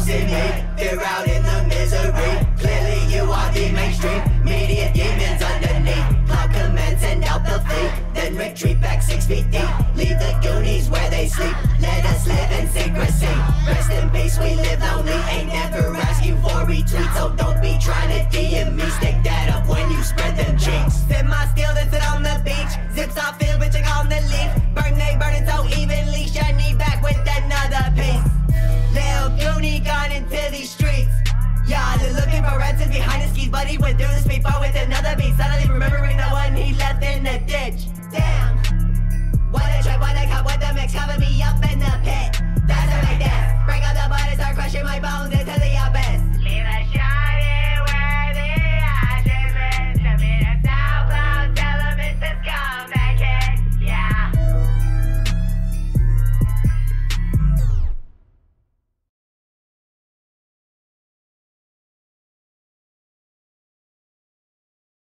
see me. They're out in the misery. Clearly, you are the mainstream. Media demons underneath. Cloud command, send out the fleet. Then retreat back six feet deep. Leave the goonies where they sleep. Let us live in secrecy. Rest in peace, we live lonely. Ain't never asking for retweets. For answers behind the skis, but he went through this before with